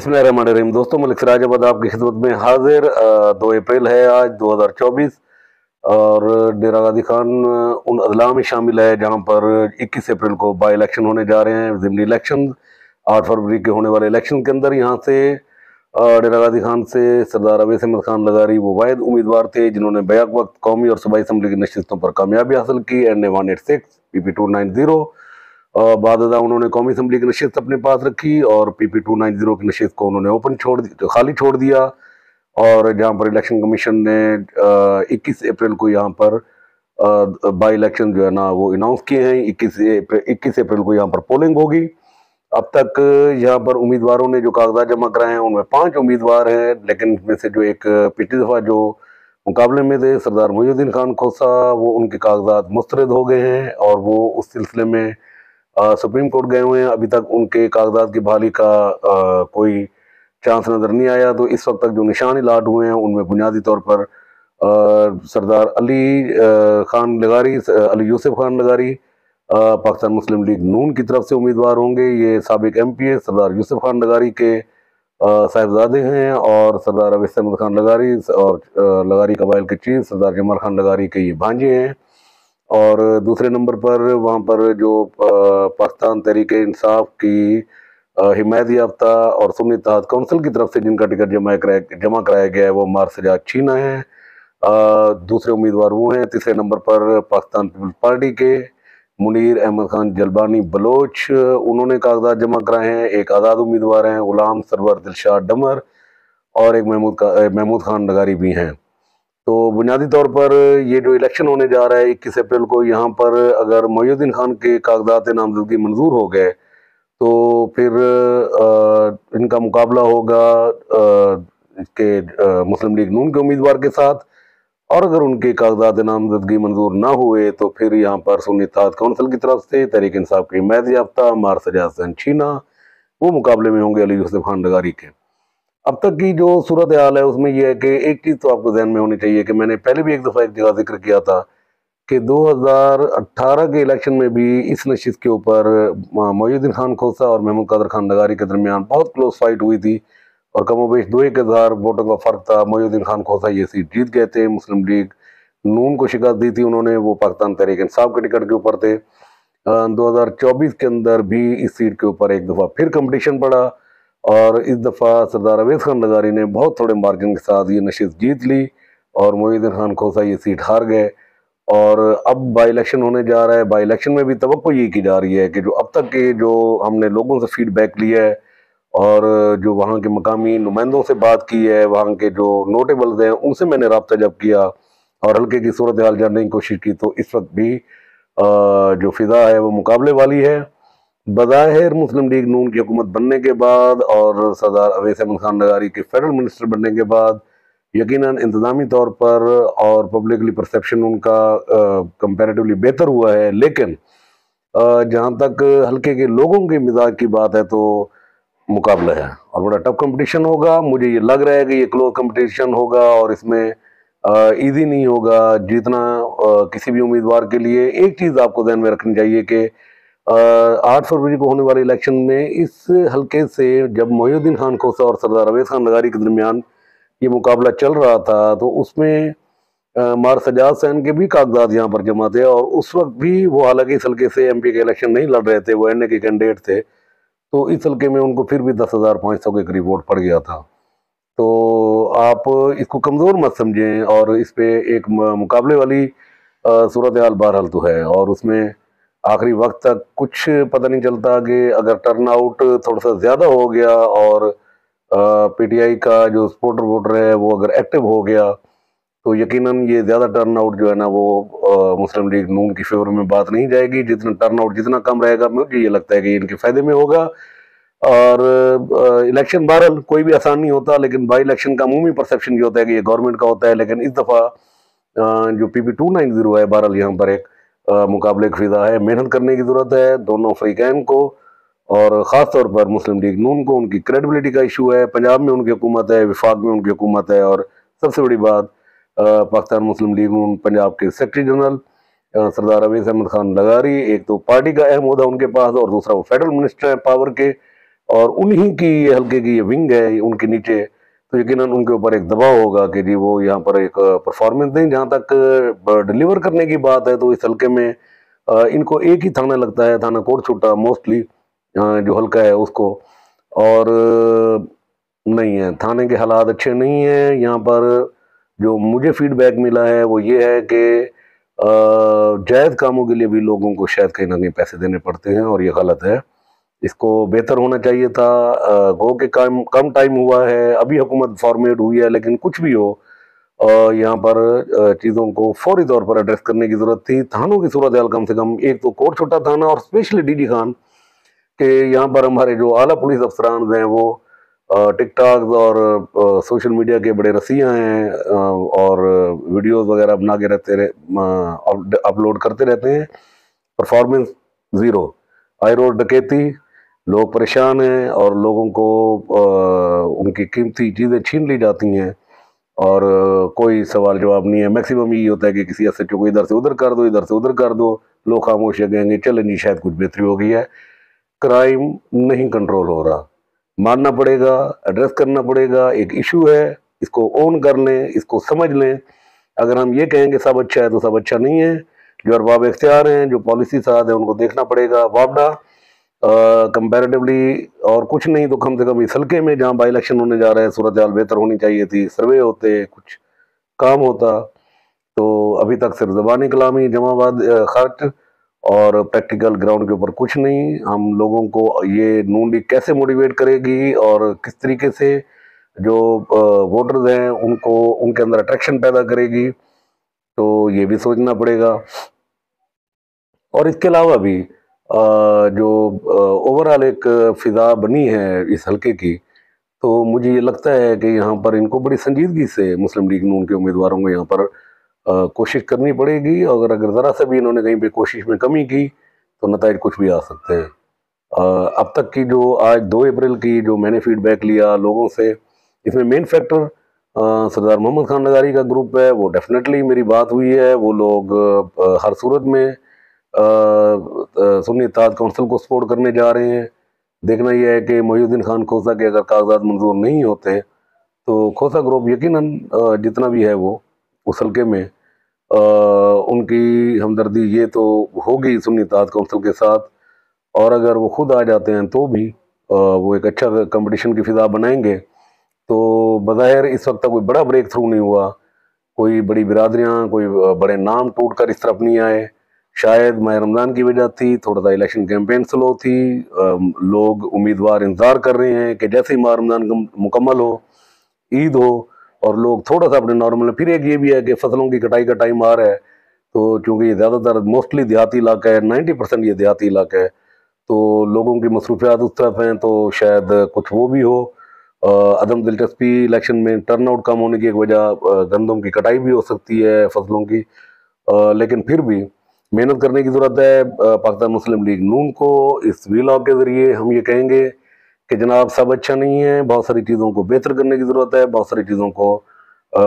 बिस्मिल्लाहिर्रहमानिर्रहीम। दोस्तों, मलिक सिराजाबाद आपकी खिदमत में हाजिर दो अप्रैल है आज 2024 और डेरा गाजी खान, उन अजला में शामिल है जहाँ पर 21 अप्रैल को बाई इलेक्शन होने जा रहे हैं, जिमनी इलेक्शन। 8 फरवरी के होने वाले इलेक्शन के अंदर यहाँ से डेरा गाजी खान से सरदार अवैस अहमद खान लगारी वो वायद उम्मीदवार थे, जिन्होंने बैक वक्त कौमी और सूबाई असम्बली की नशस्तों पर कामयाबी हासिल की। N A one eight six, P P two nine zero बाद उन्होंने कौमी असम्बली की नशस्त अपने पास रखी और P P two nine zero की नशस्त को उन्होंने ओपन छोड़ दी खाली छोड़ दिया। और जहाँ पर इलेक्शन कमीशन ने इक्कीस अप्रैल को यहाँ पर बाई इलेक्शन जो है ना, वो अनाउंस किए हैं। इक्कीस इक्कीस अप्रैल को यहाँ पर पोलिंग होगी। अब तक यहाँ पर उम्मीदवारों ने जो कागजात जमा कराए हैं, उनमें पाँच उम्मीदवार हैं, लेकिन इसमें से जो एक, पिछली दफ़ा जो मुकाबले में थे, सरदार मोहुद्दीन खान खोसा, वो उनके कागजात मुस्तरद हो गए हैं और वो उस सिलसिले में सुप्रीम कोर्ट गए हुए हैं। अभी तक उनके कागजात की बहाली का आ, कोई चांस नज़र नहीं आया। तो इस वक्त तक जो निशान इलाट हुए हैं उनमें बुनियादी तौर पर आ, सरदार अली खान लगारी अली यूसुफ खान लगारी पाकिस्तान मुस्लिम लीग नून की तरफ़ से उम्मीदवार होंगे। ये सबक M P A Sardar Yousuf Khan लगारी के साहिबजादे हैं और सरदार अवैस अहमद खान लगारी और लगारी कबाइल के चीफ सरदार जमाल खान लगारी के ये भांजे हैं। और दूसरे नंबर पर वहाँ पर जो पाकिस्तान तहरीक इंसाफ की हिमायत याफ्ता और सुन्नी तहत कौंसिल की तरफ़ से जिनका टिकट जमा कराया जमा कराया गया है, वो मार सजाद छीना है। दूसरे उम्मीदवार वो हैं, तीसरे नंबर पर पाकिस्तान पीपल्स पार्टी के मुनीर अहमद खान जलबानी बलोच, उन्होंने कागजात जमा कराए हैं, एक आज़ाद उम्मीदवार हैं, गुलाम सरवर दिलशाद डमर और एक महमूद महमूद खान नगारी भी हैं। तो बुनियादी तौर पर ये जो इलेक्शन होने जा रहा है इक्कीस अप्रैल को यहाँ पर अगर मोहुद्दीन खान के कागजात नामजदगी मंजूर हो गए तो फिर आ, इनका मुकाबला होगा इसके मुस्लिम लीग नून के उम्मीदवार के साथ। और अगर उनके कागजात नामजदगी मंजूर ना हुए तो फिर यहाँ पर सुन्नी ताज कौंसिल की तरफ़ से तहरीक इंसाफ की मैद याफ्ता मार सजाद छीना वो मुकाबले में होंगे अली यूसुफ खान डगारी के। अब तक की जो सूरत हाल है, उसमें यह है कि एक चीज़ तो आपको जहन में होनी चाहिए कि मैंने पहले भी एक दफ़ा एक जगह ज़िक्र किया था कि 2018 के इलेक्शन में भी इस नशिश के ऊपर मोहुद्दीन खान खोसा और महमूद कादर खान नगारी के दरमियान बहुत क्लोज फाइट हुई थी और कमोबेश दो एक हज़ार वोटों का फ़र्क था। मोहुद्दीन खान खोसा ये सीट जीत गए थे। मुस्लिम लीग नून को शिकस्त दी थी उन्होंने, वो पाकिस्तान तहरीक इंसाफ के टिकट के ऊपर थे। दो हज़ार चौबीस के अंदर भी इस सीट के ऊपर एक दफ़ा फिर कंपटीशन पड़ा और इस दफ़ा सरदार अवैस खान नज़ारी ने बहुत थोड़े मार्जिन के साथ ये नशस्त जीत ली और मोहिद्दीन खान खोसा ये सीट हार गए। और अब बाई इलेक्शन होने जा रहा है। बाई इलेक्शन में भी तो ये की जा रही है कि जो अब तक के जो हमने लोगों से फीडबैक लिया है और जो वहाँ के मकामी नुमाइंदों से बात की है, वहाँ के जो नोटेबल्स हैं, उनसे मैंने रबता जब किया और हल्के की सूरत हाल जानने की कोशिश की तो इस वक्त भी जो फिज़ा है वो मुकाबले वाली है। बज़ाहिर मुस्लिम लीग नून की हुकूमत बनने के बाद और सरदार अवैस अहमद खान नगारी के फेडरल मिनिस्टर बनने के बाद यकीनन इंतज़ामी तौर पर और पब्लिकली परसेप्शन उनका कंपैरेटिवली बेहतर हुआ है। लेकिन जहाँ तक हल्के के लोगों के मिजाज की बात है तो मुकाबला है और बड़ा टफ कंपटीशन होगा। मुझे ये लग रहा है कि ये क्लोज कंपटीशन होगा और इसमें ईजी नहीं होगा। जितना किसी भी उम्मीदवार के लिए एक चीज़ आपको ध्यान में रखनी चाहिए कि आठ फरवरी को होने वाले इलेक्शन में इस हल्के से जब मोहुद्दीन खान खोसा और सरदार अवैस खान लगारी के दरमियान ये मुकाबला चल रहा था तो उसमें मार सजाद सैन के भी कागजात यहाँ पर जमा थे और उस वक्त भी वो हालाँकि इस हल्के से एमपी के इलेक्शन नहीं लड़ रहे थे, वो एनए के कैंडिडेट थे तो इस हल्के में उनको फिर भी दस हज़ार पाँच सौ के करीब वोट पड़ गया था। तो आप इसको कमज़ोर मत समझें और इस पर एक मुकाबले वाली सूरत हाल बहरहाल तो है और उसमें आखिरी वक्त तक कुछ पता नहीं चलता कि अगर टर्नआउट थोड़ा सा ज़्यादा हो गया और पीटीआई का जो सपोर्टर वोटर है वो अगर एक्टिव हो गया तो यकीनन ये ज़्यादा टर्नआउट जो है ना वो आ, मुस्लिम लीग नून की फेवर में बात नहीं जाएगी। जितना टर्नआउट जितना कम रहेगा मुझे ये लगता है कि इनके फ़ायदे में होगा। और इलेक्शन बहरल कोई भी आसान नहीं होता लेकिन बाई इलेक्शन का मुँह परसेप्शन ये होता है कि ये गवर्नमेंट का होता है। लेकिन इस दफ़ा जो P P two nine zero है बहरल यहाँ पर एक मुकाबले खरीदा है। मेहनत करने की ज़रूरत है, दोनों अफ्रीकैन को और ख़ास तौर पर मुस्लिम लीग नून को उनकी क्रेडिबिलिटी का इशू है। पंजाब में उनकी हुकूमत है, विफाक में उनकी हुकूमत है और सबसे बड़ी बात पाकिस्तान मुस्लिम लीग नून पंजाब के सेक्रटरी जनरल सरदार अवैस अहमद खान लगारी, एक तो पार्टी का अहम उहदा उनके पास और दूसरा वो फेडरल मिनिस्टर है पावर के और उन्हीं की हल्के की ये विंग है, उनके नीचे तो यकीन उनके ऊपर एक दबाव होगा कि जी वो यहाँ पर एक परफॉर्मेंस दें, जहाँ तक डिलीवर करने की बात है तो इस हल्के में इनको एक ही थाना लगता है, थाना कोट छुट्टा मोस्टली जो हल्का है उसको। और नहीं है, थाने के हालात अच्छे नहीं हैं, यहाँ पर जो मुझे फीडबैक मिला है, वो ये है कि जायज़ कामों के लिए भी लोगों को शायद कहीं ना कहीं पैसे देने पड़ते हैं, और ये गलत है। इसको बेहतर होना चाहिए था। गो के कम कम टाइम हुआ है, अभी हुकूमत फॉर्मेट हुई है, लेकिन कुछ भी हो यहाँ पर चीज़ों को फौरी तौर पर एड्रेस करने की ज़रूरत थी। थानों की सूरत हाल कम से कम एक तो कोट छोटा थाना और स्पेशली डी खान के यहाँ पर हमारे जो आला पुलिस अफसरान हैं वो टिकटॉक और सोशल मीडिया के बड़े रसियाँ हैं और वीडियोस वगैरह बना के रहते रहे अपलोड करते रहते हैं। परफॉर्मेंस ज़ीरो आई रोड डकैती लोग परेशान हैं और लोगों को उनकी कीमती चीज़ें छीन ली जाती हैं। और कोई सवाल जवाब नहीं है। मैक्सिमम यही होता है कि किसी एस को इधर से उधर कर दो, इधर से उधर कर दो। लोग खामोश कहेंगे, चले नहीं शायद कुछ बेहतरी हो गई है। क्राइम नहीं कंट्रोल हो रहा। मानना पड़ेगा, एड्रेस करना पड़ेगा, एक इशू है, इसको ओन कर लें, इसको समझ लें। अगर हम ये कहेंगे, सब अच्छा है तो सब अच्छा नहीं है। जो अरबाब इख्तियार हैं, जो पॉलिसी साथ हैं, उनको देखना पड़ेगा। वापडा कंपैरेटिवली और कुछ नहीं तो कम से कम इस हल्के में जहाँ बाई इलेक्शन होने जा रहे हैं, सूरत हाल बेहतर होनी चाहिए थी सर्वे होते, कुछ काम होता। तो अभी तक सिर्फ़ जबानी कलामी जमाबाद खर्च और प्रैक्टिकल ग्राउंड के ऊपर कुछ नहीं। हम लोगों को ये नून लीग कैसे मोटिवेट करेगी और किस तरीके से जो वोटर्स हैं उनको, उनके अंदर अट्रैक्शन पैदा करेगी तो ये भी सोचना पड़ेगा। और इसके अलावा भी जो ओवरऑल एक फ़िज़ा बनी है इस हल्के की तो मुझे ये लगता है कि यहाँ पर इनको बड़ी संजीदगी से मुस्लिम लीग नून के उम्मीदवारों को यहाँ पर कोशिश करनी पड़ेगी और अगर ज़रा सा भी इन्होंने कहीं पर कोशिश में कमी की तो नतज कुछ भी आ सकते हैं। अब तक की जो आज दो अप्रैल की जो मैंने फीडबैक लिया लोगों से, इसमें मेन फैक्टर सरदार मोहम्मद खान नगारी का ग्रुप है, वो डेफिनेटली मेरी बात हुई है, वो लोग हर सूरत में सुन्नी इताद काउंसिल को सपोर्ट करने जा रहे हैं। देखना यह है कि मोहुद्दीन खान खोसा के अगर कागजात मंजूर नहीं होते तो खोसा ग्रुप यकीनन जितना भी है वो उस हल्के में आ, उनकी हमदर्दी ये तो होगी सुन्नी इताद काउंसिल के साथ। और अगर वो खुद आ जाते हैं तो भी आ, वो एक अच्छा कंपटीशन की फिजा बनाएँगे। तो बज़ाहिर इस वक्त तक कोई बड़ा ब्रेक थ्रू नहीं हुआ। कोई बड़ी बिरादरियाँ कोई बड़े नाम टूट कर इस तरफ़ नहीं आए। शायद माह रमज़ान की वजह थी थोड़ा सा इलेक्शन कैंपेन स्लो थी लोग उम्मीदवार इंतज़ार कर रहे हैं कि जैसे ही माह रमज़ान मुकम्मल हो ईद हो और लोग थोड़ा सा अपने नॉर्मल फिर एक ये भी है कि फ़सलों की कटाई का टाइम आ रहा है तो चूँकि ज़्यादातर मोस्टली देहाती इलाका है नाइन्टी परसेंट ये देहाती इलाका है तो लोगों की मसरूफियात उस तरफ़ हैं तो शायद कुछ वो भी हो। अदम दिलचस्पी इलेक्शन में टर्न आउट कम होने की एक वजह गंदम की कटाई भी हो सकती है फ़सलों की आ, लेकिन फिर भी मेहनत करने की ज़रूरत है पाकिस्तान मुस्लिम लीग नून को। इस वीलॉग के ज़रिए हम ये कहेंगे कि जनाब, सब अच्छा नहीं है, बहुत सारी चीज़ों को बेहतर करने की ज़रूरत है, बहुत सारी चीज़ों को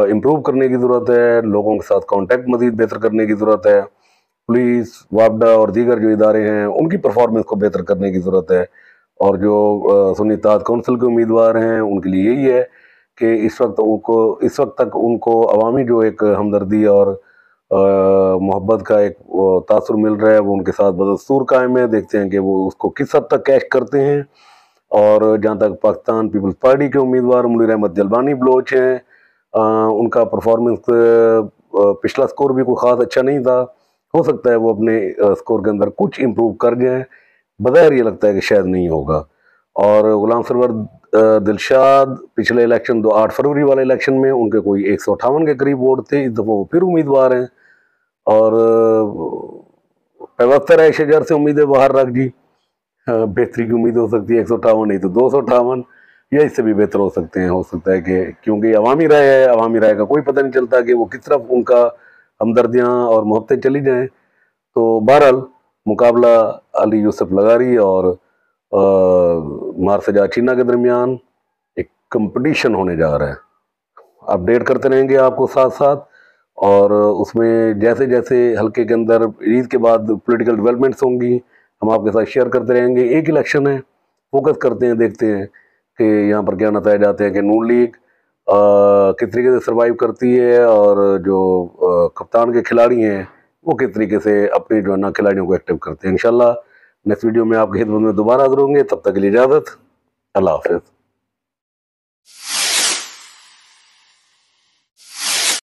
इम्प्रूव करने की ज़रूरत है, लोगों के साथ कांटेक्ट मजीद बेहतर करने की ज़रूरत है। पुलिस वापडा और दीगर जो इदारे हैं, उनकी परफॉर्मेंस को बेहतर करने की ज़रूरत है। और जो सुनी ताज काउंसिल के उम्मीदवार हैं, उनके लिए यही है कि इस वक्त उनको, इस वक्त तक उनको अवामी जो एक हमदर्दी और मोहब्बत का एक तासर मिल रहा है, वो उनके साथ बदस्तूर कायम है। देखते हैं कि वो उसको किस हद तक कैश करते हैं। और जहाँ तक पाकिस्तान पीपल्स पार्टी के उम्मीदवार मुनीर अहमद जलबानी बलोच हैं उनका परफॉर्मेंस पिछला स्कोर भी कोई ख़ास अच्छा नहीं था। हो सकता है वो अपने स्कोर के अंदर कुछ इम्प्रूव कर जाए बज़ाहिर ये लगता है कि शायद नहीं होगा। और गुलाम सरवर दिलशाद पिछले इलेक्शन दो आठ फरवरी वाले इलेक्शन में उनके कोई एक सौ अठावन के करीब वोट थे। इस दफ़ा वो फिर उम्मीदवार हैं। और पैवस्तर है शजर से उम्मीदें बाहर रख जी बेहतरी की उम्मीद हो सकती है, एक सौ अठावन नहीं तो दो सौ अठावन या इससे भी बेहतर हो सकते हैं, हो सकता है कि क्योंकि अवामी राय है, अवामी राय का कोई पता नहीं चलता कि वो किस तरफ़ उनका हमदर्दियाँ और मोहब्बतें चली जाएँ। तो बहरहाल, मुकाबला अली यूसुफ लगारी और मारसजा चीना के दरमियान एक कंपटीशन होने जा रहा है। अपडेट करते रहेंगे आपको साथ साथ और उसमें जैसे जैसे हल्के के अंदर ईद के बाद पॉलिटिकल डेवलपमेंट्स होंगी, हम आपके साथ शेयर करते रहेंगे। एक इलेक्शन है फोकस करते हैं, देखते हैं कि यहाँ पर क्या नतज जाते हैं कि नून लीग किस तरीके से सर्वाइव करती है और जो कप्तान के खिलाड़ी हैं, वो किस तरीके से अपने जो है ना खिलाड़ियों को एक्टिव करते हैं। इंशाल्लाह नेक्स्ट वीडियो में आपकी खिदमत में दोबारा हाजिर होंगे। तब तक के लिए इजाज़त, अल्लाह हाफिज़।